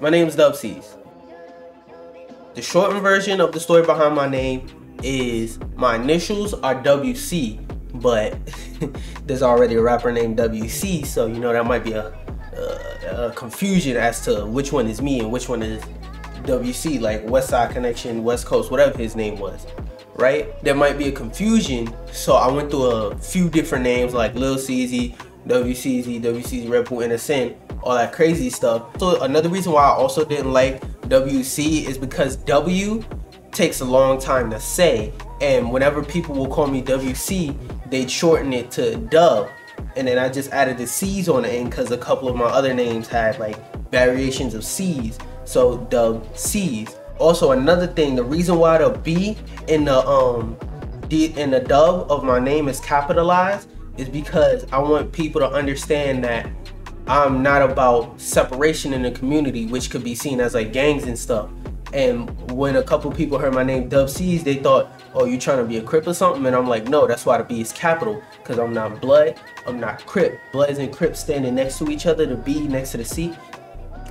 my name is DuB Ceez. The shortened version of the story behind my name is my initials are WC, but there's already a rapper named WC, so you know that might be a, a, a confusion as to which one is me and which one is WC, like Westside Connection, West Coast, whatever his name was, right? There might be a confusion, so I went through a few different names like Lil CZ, WCZ, WCZ Red Bull Innocent, all that crazy stuff. So another reason why I also didn't like WC is because W takes a long time to say. And whenever people will call me WC, they'd shorten it to Dub. And then I just added the C's on the end because a couple of my other names had like variations of C's. So DuB Ceez. Also another thing, the reason why the B in the um in the dub of my name is capitalized is because I want people to understand that I'm not about separation in the community, which could be seen as like gangs and stuff. And when a couple people heard my name DuB Ceez, they thought, oh, you're trying to be a Crip or something? And I'm like, no, that's why the B is capital, because I'm not Blood, I'm not Crip. Bloods and Crips standing next to each other, the B next to the C.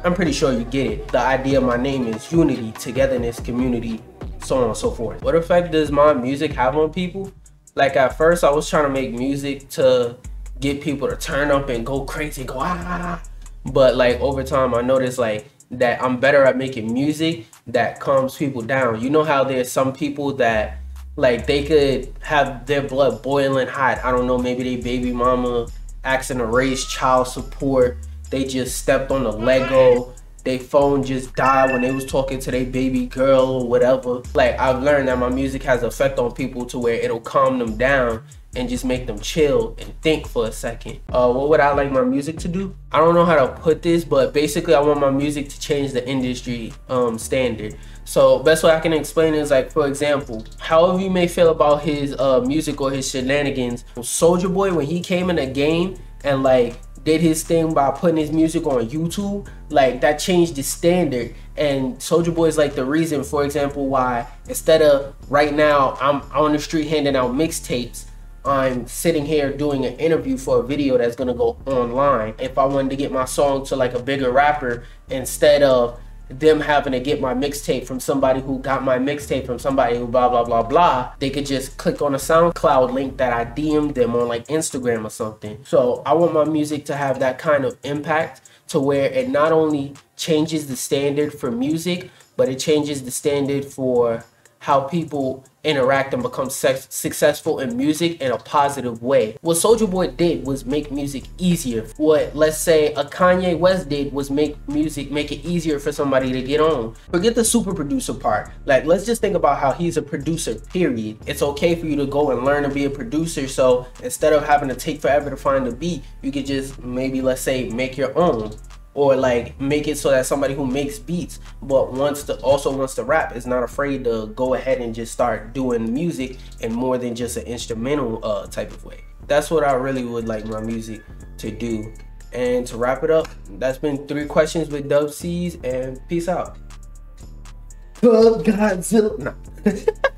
I'm pretty sure you get it. The idea of my name is unity, togetherness, community, so on and so forth. What effect does my music have on people? Like at first I was trying to make music to get people to turn up and go crazy, go ah. But like over time, I noticed like that I'm better at making music that calms people down. You know how there's some people that like they could have their blood boiling hot. I don't know, maybe they baby mama asking to raise child support. They just stepped on a Lego they phone just died when they was talking to their baby girl or whatever. Like I've learned that my music has effect on people to where it'll calm them down and just make them chill and think for a second. Uh, what would I like my music to do? I don't know how to put this, but basically I want my music to change the industry um, standard. So best way I can explain is like, for example, however you may feel about his uh, music or his shenanigans, Soulja Boy, when he came in the game and like did his thing by putting his music on YouTube, like that changed the standard. And Soulja Boy is like the reason, for example, why instead of right now I'm on the street handing out mixtapes, I'm sitting here doing an interview for a video that's gonna go online. If I wanted to get my song to like a bigger rapper, instead of them having to get my mixtape from somebody who got my mixtape from somebody who blah blah blah blah they could just click on a soundcloud link that i dm'd them on like instagram or something. So i want my music to have that kind of impact to where it not only changes the standard for music but it changes the standard for how people interact and become successful in music in a positive way. What Soulja Boy did was make music easier. What let's say a Kanye West did was make music make it easier for somebody to get on. Forget the super producer part. Like let's just think about how he's a producer, period. It's okay for you to go and learn to be a producer. So instead of having to take forever to find a beat, you could just maybe let's say make your own or like make it so that somebody who makes beats but wants to also wants to rap is not afraid to go ahead and just start doing music in more than just an instrumental uh, type of way. That's what I really would like my music to do. And to wrap it up, that's been three questions with DuB Ceez and peace out. Godzilla. No.